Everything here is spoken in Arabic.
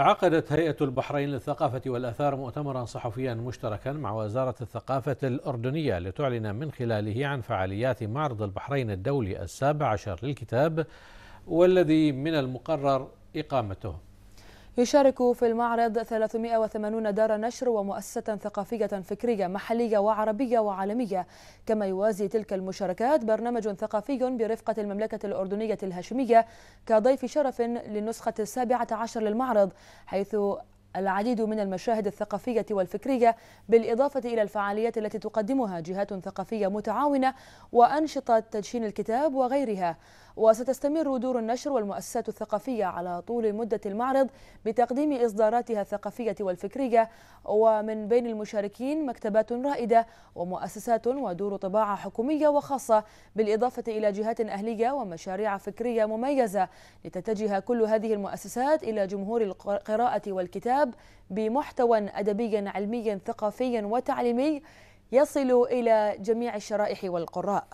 عقدت هيئة البحرين للثقافة والأثار مؤتمرا صحفيا مشتركا مع وزارة الثقافة الأردنية لتعلن من خلاله عن فعاليات معرض البحرين الدولي السابع عشر للكتاب والذي من المقرر إقامته. يشارك في المعرض 380 دار نشر ومؤسسة ثقافية فكرية محلية وعربية وعالمية. كما يوازي تلك المشاركات برنامج ثقافي برفقة المملكة الأردنية الهاشمية كضيف شرف للنسخة السابعة عشر للمعرض حيث العديد من المشاهد الثقافية والفكرية بالإضافة إلى الفعاليات التي تقدمها جهات ثقافية متعاونة وأنشطة تدشين الكتاب وغيرها. وستستمر دور النشر والمؤسسات الثقافية على طول مدة المعرض بتقديم إصداراتها الثقافية والفكرية. ومن بين المشاركين مكتبات رائدة ومؤسسات ودور طباعة حكومية وخاصة بالإضافة إلى جهات أهلية ومشاريع فكرية مميزة. لتتجه كل هذه المؤسسات إلى جمهور القراءة والكتاب بمحتوى أدبي علمي ثقافي وتعليمي يصل إلى جميع الشرائح والقراء.